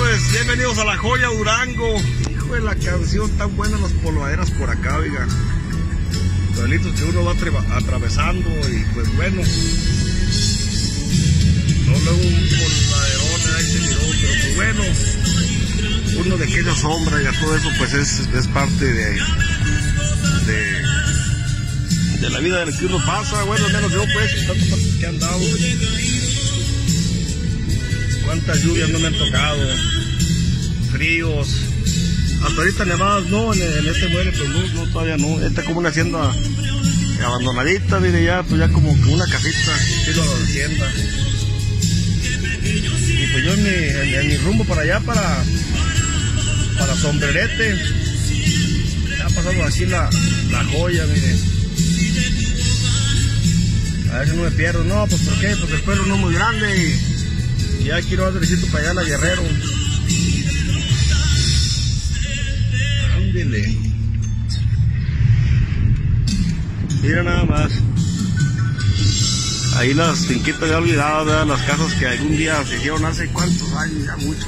pues bienvenidos a La Joya Durango. Hijo de la canción, tan buena las polvaderas por acá, oiga. Pueblitos que uno va atravesando y pues bueno. No luego un polvaderón ahí se pero pues bueno. Uno de aquella sombra y a todo eso pues es, es parte de, de, de la vida que uno pasa. Bueno, menos yo pues, partes que han dado cuántas lluvias no me han tocado, fríos, hasta ahorita nevadas no, en, en este muere pues no, no, todavía no, esta como una hacienda abandonadita, mire ya, pues ya como una casita, estilo de hacienda. Y pues yo en mi, en, mi rumbo para allá, para, para sombrerete, ya pasamos así la, la joya, mire. A ver si no me pierdo, no, pues ¿por qué? Pues el pueblo no es muy grande y ya quiero ir derechito para allá, la Guerrero. Ándele. Mira nada más. Ahí las finquitas ya olvidadas, ¿verdad? las casas que algún día se hicieron hace cuántos años, ya muchos.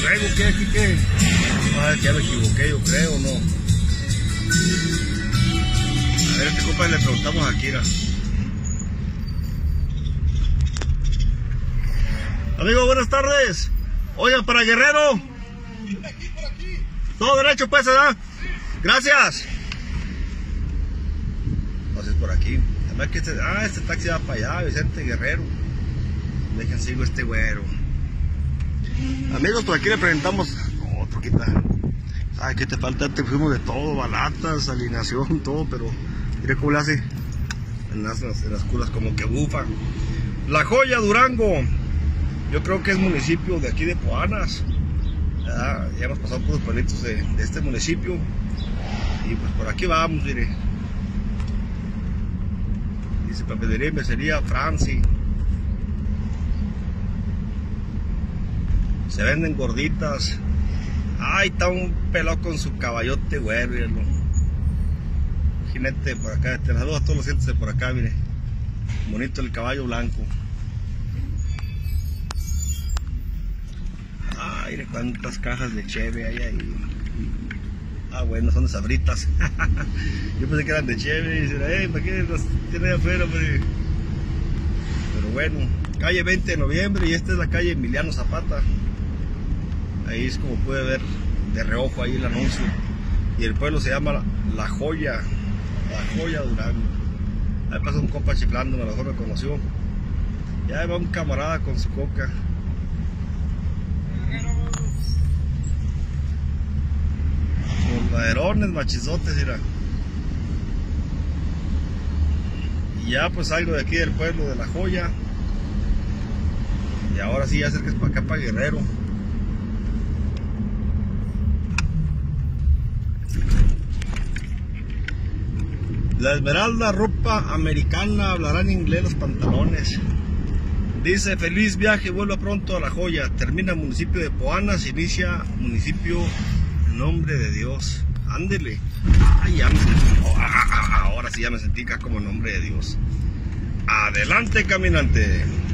Luego, ¿qué? ¿Qué? ¿Qué? Ay, ya me equivoqué, yo creo, ¿no? A ver, este compa le preguntamos a Kira. Amigo, buenas tardes. Oiga, para Guerrero. Todo derecho, pues, ¿verdad? Gracias. No sé, es por aquí. Que este, ah, este taxi va para allá, Vicente Guerrero. Dejen sigo este güero. Amigos, por aquí le presentamos. Oh, troquita. Ay, que te falta? Te fuimos de todo, balatas, alineación, todo, pero mire cómo le hace en las, en las culas, como que bufa. La joya Durango. Yo creo que es municipio de aquí de Poanas. Ya, hemos pasado por los pueblitos de, este municipio. Y pues por aquí vamos, mire. Dice papelería y mesería Franci. Se venden gorditas. Ay, está un pelado con su caballote, güey, Jinete por acá. Te saludo a todos los clientes de por acá, mire. Bonito el caballo blanco. Mire cuántas cajas de cheve hay ahí. Ah, bueno, son de sabritas. Yo pensé que eran de cheve y dicen, eh, ¿para qué las tiene afuera, hombre? Pero bueno, calle 20 de noviembre y esta es la calle Emiliano Zapata. Ahí es como puede ver de reojo ahí el anuncio. Y el pueblo se llama La Joya. La Joya Durango. Ahí pasa un compa chiflando, a lo mejor me conoció. Ya va un camarada con su coca. Machizotes, mira. Y ya pues salgo de aquí del pueblo de La Joya. Y ahora sí ya sé que es para acá, para Guerrero. La esmeralda ropa americana, hablarán inglés los pantalones. Dice, feliz viaje, vuelva pronto a La Joya. Termina municipio de Poanas, inicia municipio nombre de Dios. Ándele. Ay, ya me sentí, oh, ahora sí ya me sentí acá como nombre de Dios. Adelante, caminante.